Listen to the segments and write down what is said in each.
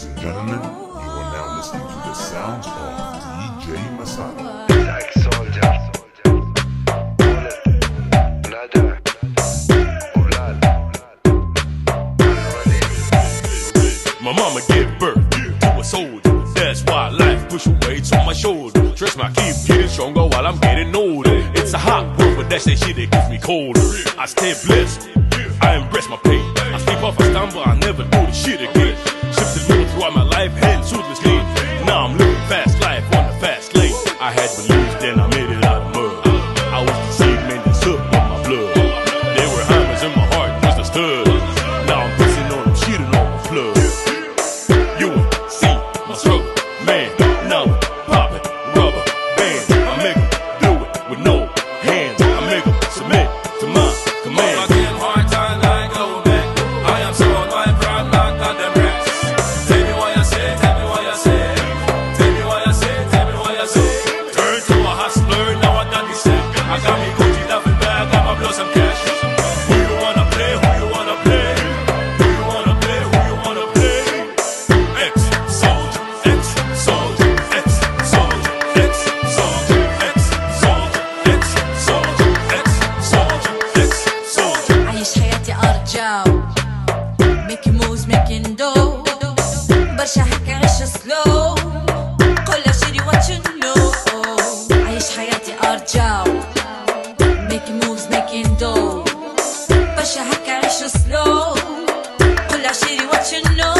Ladies and gentlemen, you are now listening to the sounds of DJ Massari. like soldier. My mama gave birth to a soldier. That's why life push weights on my shoulder. Trust me, I keep getting stronger while I'm getting older. It's a hot world, but that's that shit that gets me colder. I stay blessed. I embrace my pain. I had beliefs, then I made it out هكا عيش سلو كل شيري وات يو نو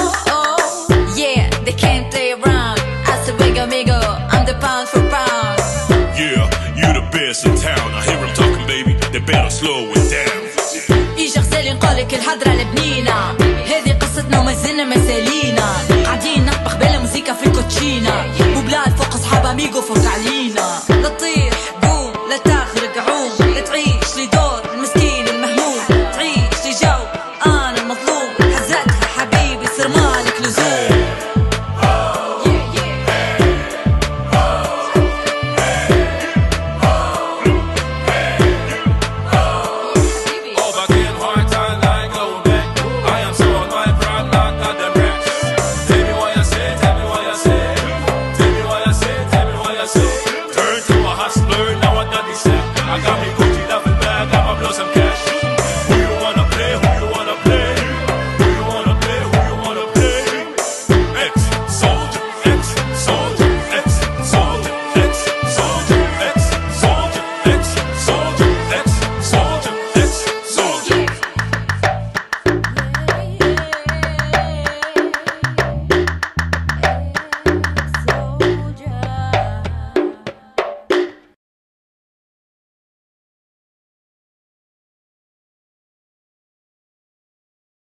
Yeah, they can't play around. I said, wiggle, wiggle, I'm the pound for pound. Yeah, you the best in town. I hear 'em talking, baby. They better slow it down. يجي غزالي نقولك الهضرة البنينة هذه قصتنا وما زلنا مسالينا قاعدين نطبخ بلا موزيكا في الكوتشينا وبلاد فوق صحاب أميغو فوق علينا